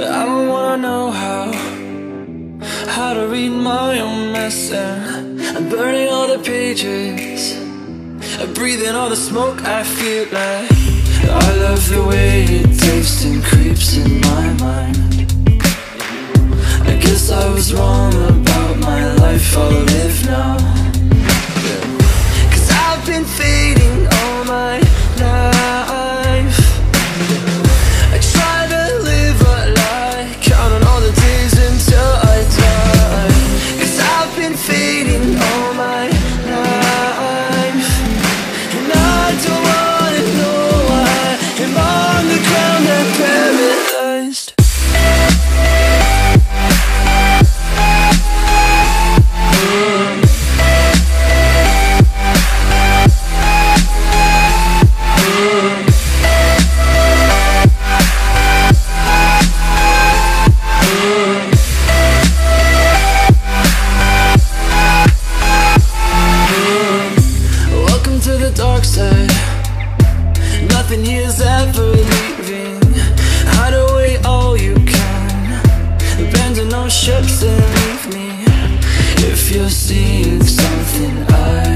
I don't wanna know how How to read my own mess and I'm burning all the pages. I'm breathing all the smoke I feel like. I love the way it tastes and creeps in my mind. I guess I was wrong about my life I'll Nothing here's ever leaving. Hide away all you can. Abandon all ships and leave me. If you're seeing something, I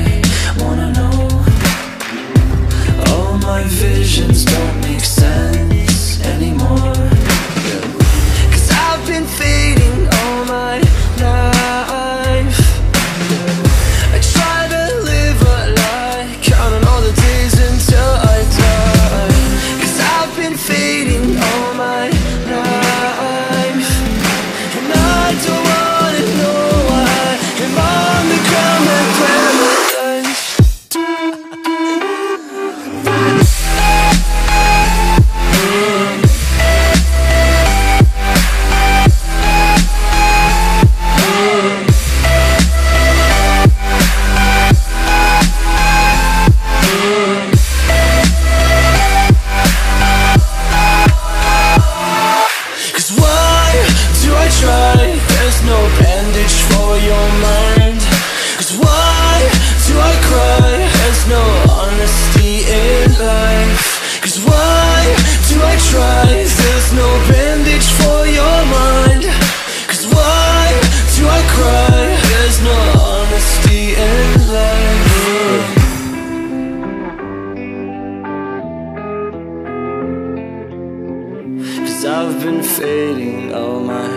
I've been fading all my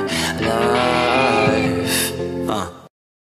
life.